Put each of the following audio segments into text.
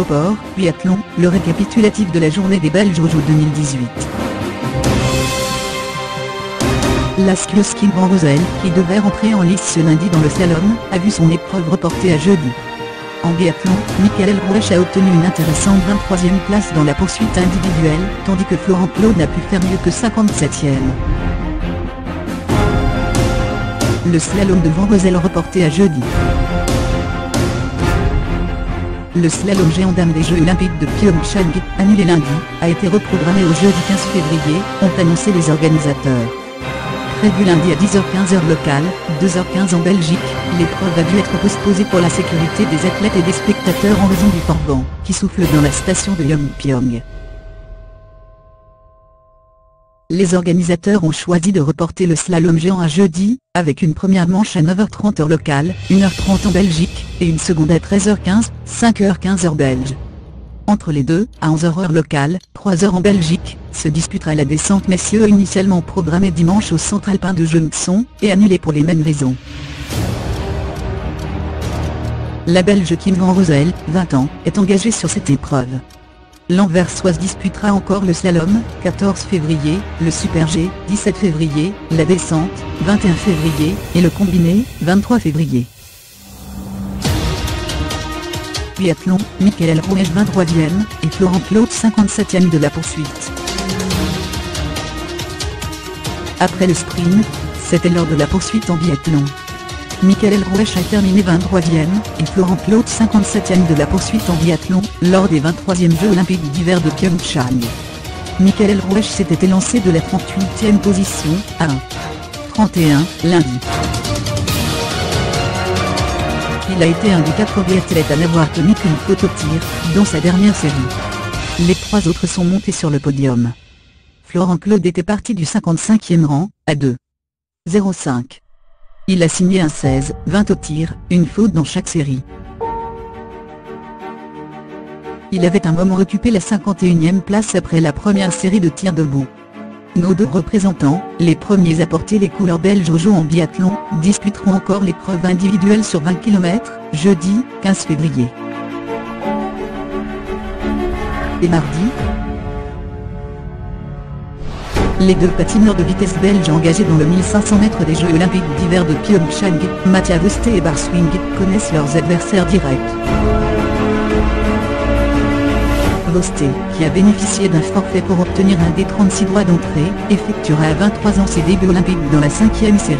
report, biathlon, le récapitulatif de la journée des Belges au 2018. Lasklowski Van Rosel, qui devait rentrer en lice ce lundi dans le slalom, a vu son épreuve reportée à jeudi. En biathlon, Michael Rouech a obtenu une intéressante 23e place dans la poursuite individuelle, tandis que Florent Claude n'a pu faire mieux que 57e. Le slalom de Van reporté à jeudi. Le slalom géant dame des Jeux Olympiques de Pyeongchang, annulé lundi, a été reprogrammé au jeudi 15 février, ont annoncé les organisateurs. Prévu lundi à 10h15 heure locale, 2h15 en Belgique, l'épreuve a dû être postposée pour la sécurité des athlètes et des spectateurs en raison du vent, qui souffle dans la station de Yongpyong. Les organisateurs ont choisi de reporter le slalom géant à jeudi, avec une première manche à 9h30 heure locale, 1h30 en Belgique, et une seconde à 13h15, 5h15 heure belge. Entre les deux, à 11h heure locale, 3h en Belgique, se disputera la descente messieurs initialement programmée dimanche au centre alpin de Jonxon, et annulée pour les mêmes raisons. La Belge Kim Van Rosel, 20 ans, est engagée sur cette épreuve. L'Anversoise disputera encore le slalom, 14 février, le Super G, 17 février, la descente, 21 février, et le combiné, 23 février biathlon, Michael Rouech 23e, et Florent Claude 57e de la poursuite. Après le sprint, c'était lors de la poursuite en biathlon. Michael Rouech a terminé 23e, et Florent Claude 57e de la poursuite en biathlon, lors des 23e Jeux Olympiques d'hiver de Pyeongchang. Michael Rouech s'était élancé de la 38e position, à 1. lundi il a été un des quatre biathlètes à n'avoir tenu qu'une faute au tir, dans sa dernière série. Les trois autres sont montés sur le podium. Florent Claude était parti du 55e rang, à 2. 05. Il a signé un 16, 20 au tir, une faute dans chaque série. Il avait un moment occupé la 51e place après la première série de tirs debout. Nos deux représentants, les premiers à porter les couleurs belges au jeu en biathlon, disputeront encore l'épreuve individuelle sur 20 km, jeudi, 15 février. Et mardi, les deux patineurs de vitesse belges engagés dans le 1500 mètres des Jeux Olympiques d'hiver de Pyeongchang, Mathieu Vosté et Barswing, connaissent leurs adversaires directs. Vosté, qui a bénéficié d'un forfait pour obtenir un des 36 droits d'entrée, effectuera à 23 ans ses débuts olympiques dans la cinquième série.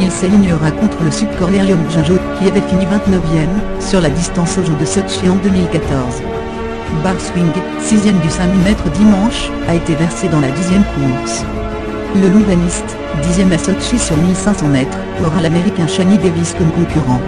Il s'alignera contre le sud-coréen qui avait fini 29e, sur la distance au jeu de Sochi en 2014. Bar Swing, 6ème du 5000 mètres dimanche, a été versé dans la dixième course. Le Louvaniste, 10ème à Sochi sur 1500 mètres, aura l'américain Shani Davis comme concurrent.